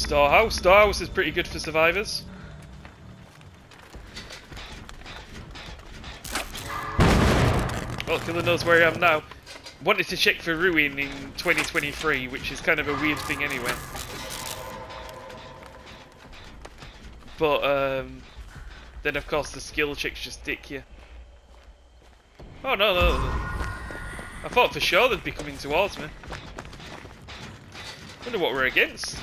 Storehouse. Storehouse is pretty good for survivors. Well, Killer knows where I am now. Wanted to check for Ruin in 2023, which is kind of a weird thing anyway. But, um, then of course the skill checks just dick you. Oh no, no, no. I thought for sure they'd be coming towards me. Wonder what we're against.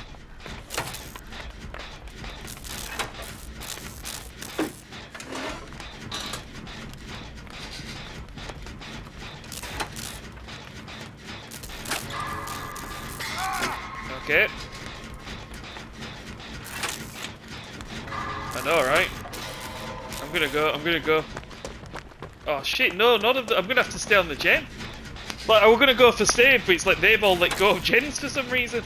Okay. I know, right? I'm gonna go, I'm gonna go. Oh shit, no, none of the, I'm gonna have to stay on the gen. Like, I was gonna go for save, but it's like they've all let go of gens for some reason.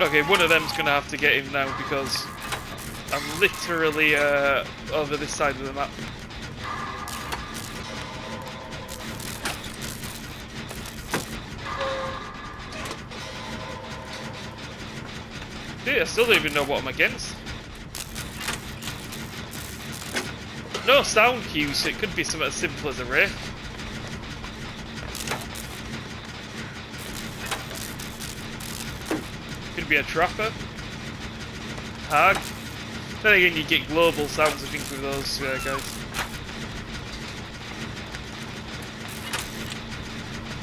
Okay, one of them's gonna have to get him now because I'm literally uh, over this side of the map. Dude, I still don't even know what I'm against. No sound cues, it could be something as simple as a wraith. Could be a trapper. Hag. Then again, you get global sounds, I think, with those uh, guys.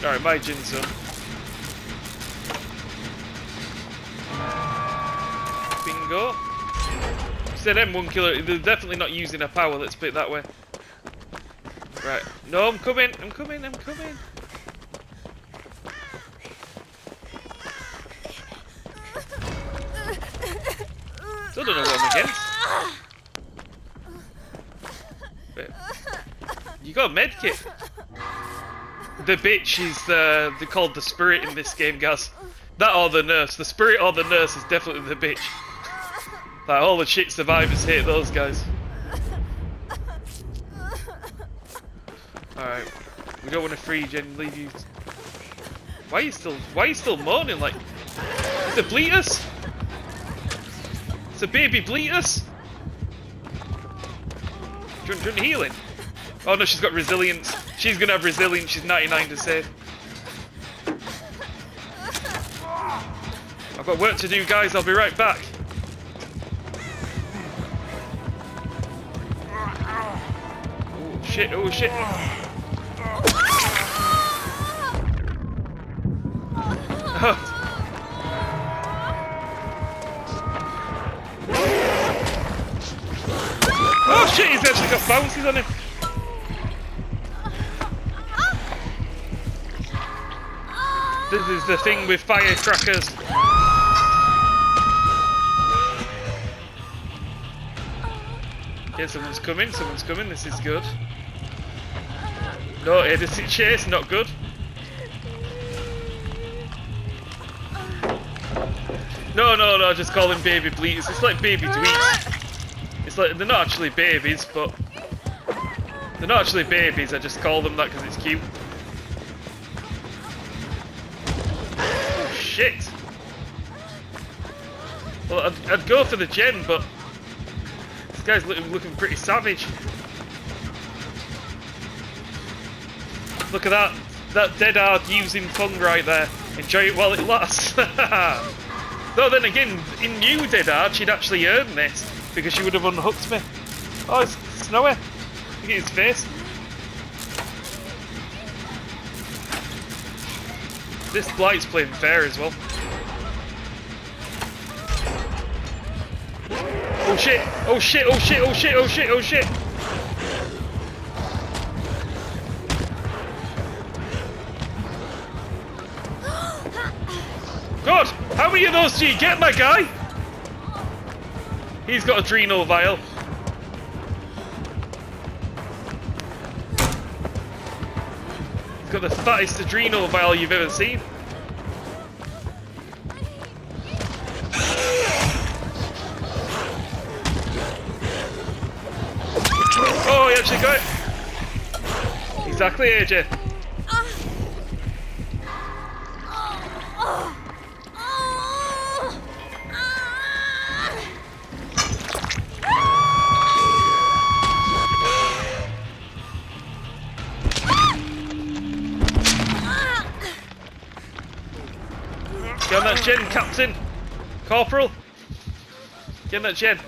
Alright, my Jinzo. Bingo. Said M1 killer, they're definitely not using a power, let's put it that way. Right. No, I'm coming, I'm coming, I'm coming. Still don't know what I'm against. You got a medkit. The bitch is uh, they called the spirit in this game, guys. That or the nurse. The spirit or the nurse is definitely the bitch. Like all the shit survivors hate those guys. Alright. We don't want to free gen leave you. Why are you still why are you still moaning like It's a bleaters? It's a baby bleaters? Do do you want healing? Oh no, she's got resilience. She's gonna have resilience, she's 99 to save. I've got work to do guys, I'll be right back. Oh shit, oh shit. Oh shit, he's actually got bounces on him. This is the thing with firecrackers. Okay, someone's coming, someone's coming, this is good. No, innocent chase, not good. No, no, no, just call him baby bleeds. It's like baby dweets. It's like, they're not actually babies, but... They're not actually babies, I just call them that because it's cute. Oh, shit! Well, I'd, I'd go for the gen, but... This guy's looking, looking pretty savage. Look at that. That dead hard using fun right there. Enjoy it while it lasts. Though then again, in new Dead Hard, she'd actually earned this because she would have unhooked me. Oh, it's Snowy. Look at his face. This Blight's playing fair as well. Oh shit! Oh shit! Oh shit! Oh shit! Oh shit! Oh shit! God! How many of those do you get, my guy? He's got adrenal vial. He's got the fattest adrenal vial you've ever seen. Oh, he actually got it. Exactly, AJ. Ah. Oh, oh. Get on that gen, Captain! Corporal! Get on that gen.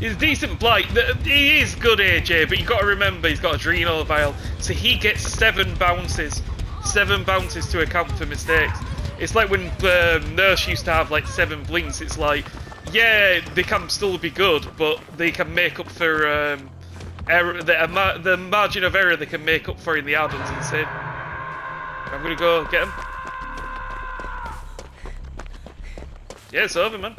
He's a decent blight. He is good AJ, but you've got to remember he's got adrenal vial, so he gets seven bounces, seven bounces to account for mistakes. It's like when um, Nurse used to have like seven blinks. It's like, yeah, they can still be good, but they can make up for um, error. The, the margin of error they can make up for in the add-ons insane. I'm gonna go get him. Yeah, it's over, man.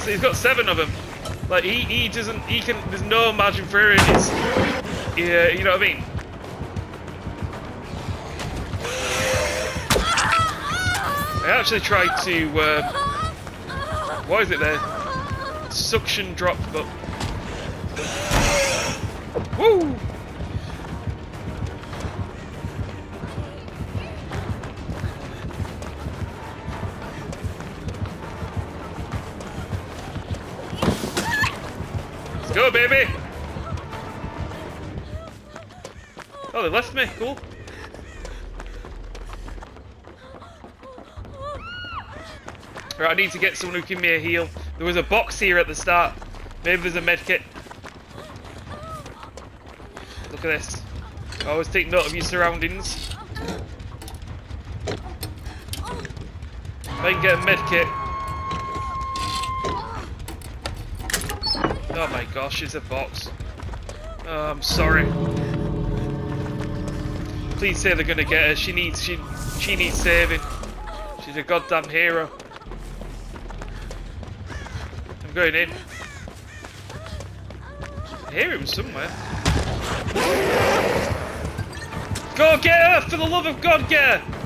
He's got seven of them. Like he, he doesn't he can there's no margin for error his yeah, you know what I mean? I actually tried to uh, is it there? Suction drop but Woo! Baby! Oh, they left me. Cool. Right, I need to get someone who can give me a heal. There was a box here at the start. Maybe there's a medkit. Look at this. Always take note of your surroundings. If I can get a med Oh my gosh, it's a box. Oh, I'm sorry. Please say they're gonna get her. She needs she she needs saving. She's a goddamn hero. I'm going in. I hear him somewhere. Go get her! For the love of God, get her!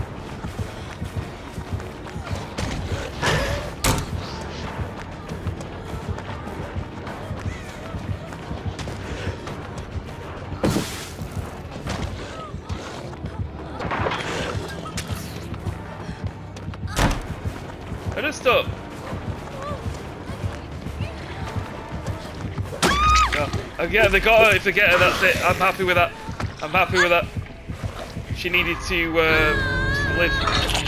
Just Oh, yeah, they got her. If they get her, that's it. I'm happy with that. I'm happy with that. She needed to uh, live.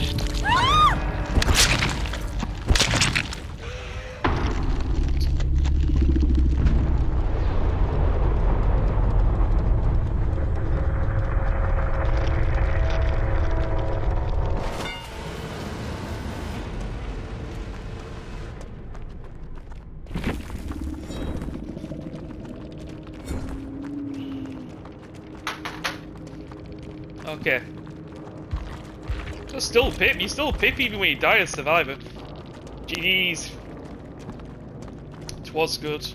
Okay. So still pip. You still pip even when you die as survivor. It was good.